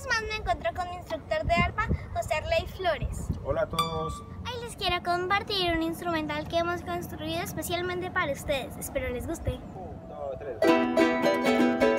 vez más me encuentro con mi instructor de arpa, José Arley Flores. Hola a todos. Hoy les quiero compartir un instrumental que hemos construido especialmente para ustedes. Espero les guste. Un, dos, tres.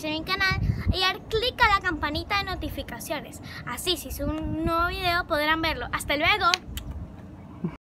Suscribirse mi canal y dar clic a la campanita de notificaciones. Así si subo un nuevo video podrán verlo. ¡Hasta luego!